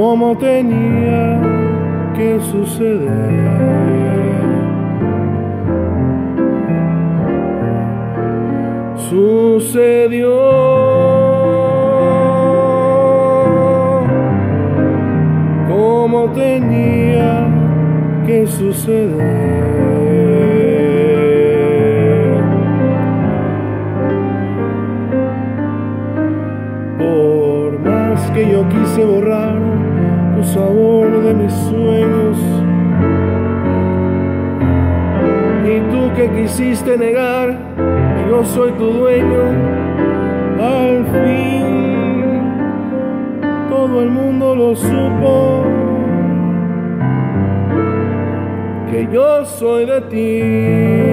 como tenía que suceder. Sucedió como tenía que suceder. Que yo quise borrar tu sabor de mis sueños. Y tú que quisiste negar que yo soy tu dueño, al fin todo el mundo lo supo. Que yo soy de ti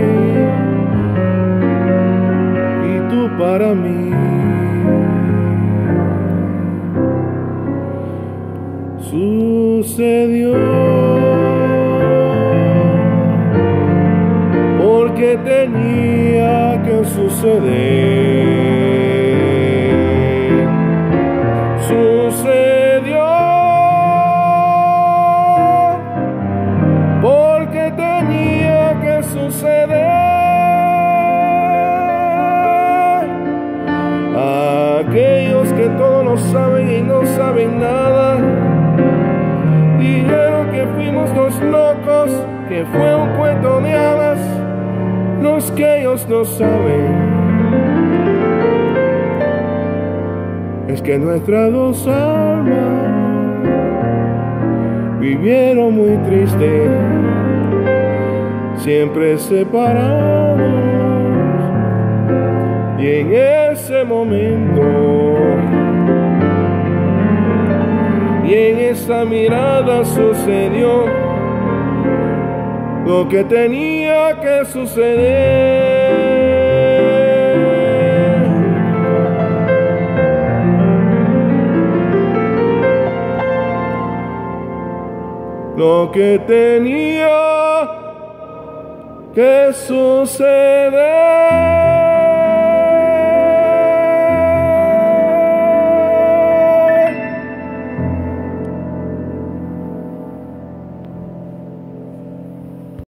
sucedió. Porque tenía que suceder. Sucedió. Porque tenía que suceder. Aquellos que todos lo saben y no saben nada dos locos, que fue un cuento de hadas, los que ellos no saben. Es que nuestras dos almas vivieron muy tristes, siempre separados. Y en ese momento y en esa mirada sucedió lo que tenía que suceder. Lo que tenía que suceder.